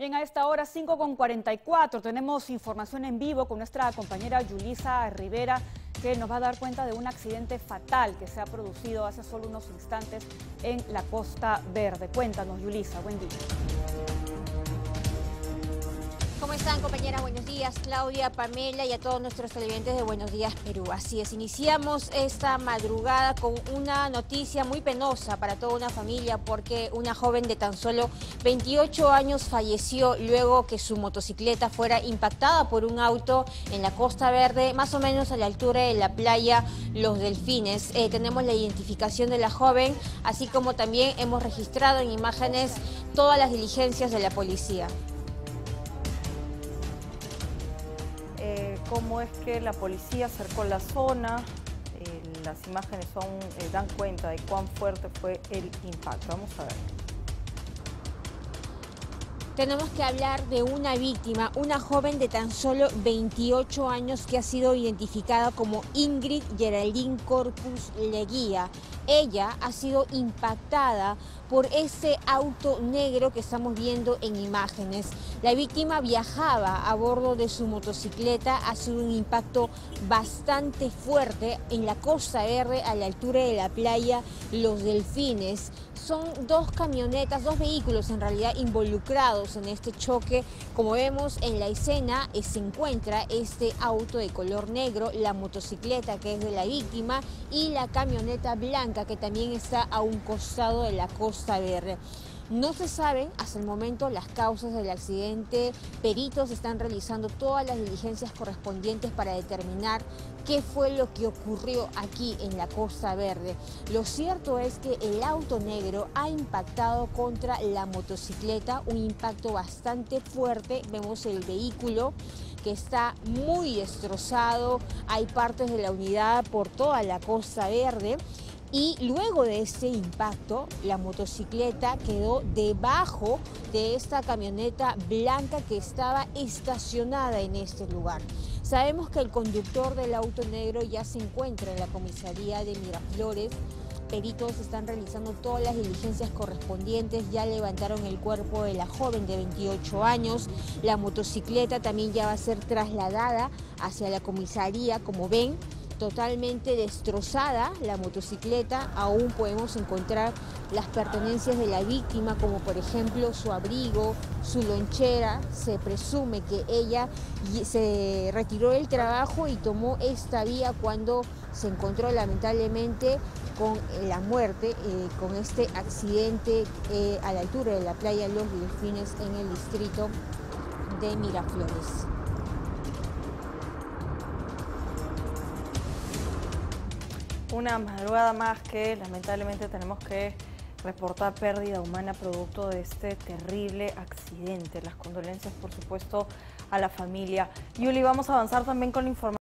Bien, a esta hora 5 con 44 tenemos información en vivo con nuestra compañera Yulisa Rivera que nos va a dar cuenta de un accidente fatal que se ha producido hace solo unos instantes en la Costa Verde. Cuéntanos, Yulisa, buen día. ¿Cómo están compañeras? Buenos días, Claudia, Pamela y a todos nuestros televidentes de Buenos Días Perú. Así es, iniciamos esta madrugada con una noticia muy penosa para toda una familia porque una joven de tan solo 28 años falleció luego que su motocicleta fuera impactada por un auto en la Costa Verde, más o menos a la altura de la playa Los Delfines. Eh, tenemos la identificación de la joven, así como también hemos registrado en imágenes todas las diligencias de la policía. Eh, cómo es que la policía acercó la zona. Eh, las imágenes eh, dan cuenta de cuán fuerte fue el impacto. Vamos a ver. Tenemos que hablar de una víctima, una joven de tan solo 28 años que ha sido identificada como Ingrid Geraldine Corpus Leguía. Ella ha sido impactada por ese auto negro que estamos viendo en imágenes. La víctima viajaba a bordo de su motocicleta, ha sido un impacto bastante fuerte en la costa verde a la altura de la playa Los Delfines. Son dos camionetas, dos vehículos en realidad involucrados en este choque. Como vemos en la escena eh, se encuentra este auto de color negro, la motocicleta que es de la víctima y la camioneta blanca que también está a un costado de la costa verde. No se saben hasta el momento las causas del accidente. Peritos están realizando todas las diligencias correspondientes para determinar qué fue lo que ocurrió aquí en la Costa Verde. Lo cierto es que el auto negro ha impactado contra la motocicleta, un impacto bastante fuerte. Vemos el vehículo que está muy destrozado. Hay partes de la unidad por toda la Costa Verde y luego de este impacto la motocicleta quedó debajo de esta camioneta blanca que estaba estacionada en este lugar. Sabemos que el conductor del auto negro ya se encuentra en la comisaría de Miraflores. Peritos están realizando todas las diligencias correspondientes, ya levantaron el cuerpo de la joven de 28 años. La motocicleta también ya va a ser trasladada hacia la comisaría, como ven totalmente destrozada la motocicleta. Aún podemos encontrar las pertenencias de la víctima, como por ejemplo su abrigo, su lonchera. Se presume que ella se retiró del trabajo y tomó esta vía cuando se encontró lamentablemente con la muerte, eh, con este accidente eh, a la altura de la playa Los Delfines en el distrito de Miraflores. Una madrugada más que lamentablemente tenemos que reportar pérdida humana producto de este terrible accidente. Las condolencias, por supuesto, a la familia. Yuli, vamos a avanzar también con la información.